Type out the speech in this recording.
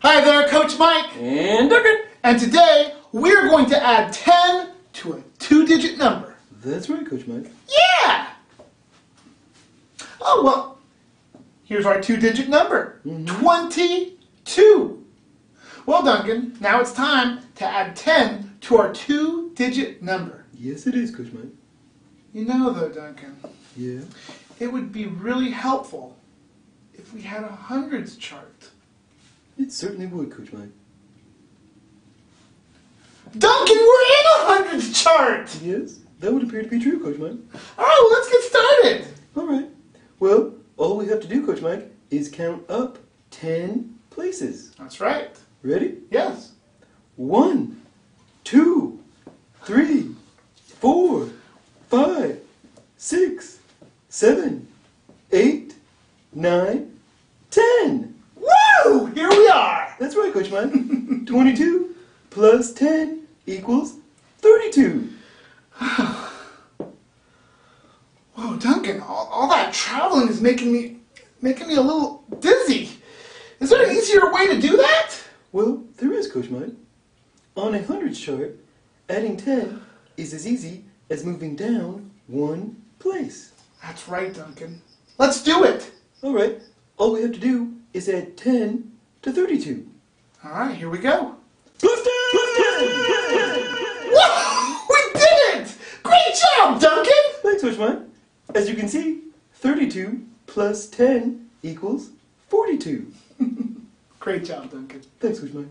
Hi there, Coach Mike. And Duncan. And today we're going to add 10 to a two-digit number. That's right, Coach Mike. Yeah! Oh, well, here's our two-digit number. Mm-hmm. 22. Well, Duncan, now it's time to add 10 to our two-digit number. Yes, it is, Coach Mike. You know, though, Duncan, Yeah. it would be really helpful if we had a hundreds chart. It certainly would, Coach Mike. Duncan, we're in a hundreds chart! Yes, that would appear to be true, Coach Mike. All right, well, let's get started. All right. Well, all we have to do, Coach Mike, is count up 10 places. That's right. Ready? Yes. One, two, three, four, five, six, seven, eight, nine, ten. Woo! Here we are. That's right, Coach Mike. 22 plus 10 equals 32. Whoa, Duncan, all, all that traveling is making me making me a little dizzy. Is there an easier way to do that? Well, there is, Coach Mike. On a hundreds chart, adding 10 is as easy as moving down one place. That's right, Duncan. Let's do it. All right, all we have to do is add 10 to 32. All right, here we go. Plus 10! Plus 10! Whoa! We did it! Great job, Duncan! Thanks, Mike. As you can see, 32 plus 10 equals 42. Great job, Duncan. Thanks, Mike.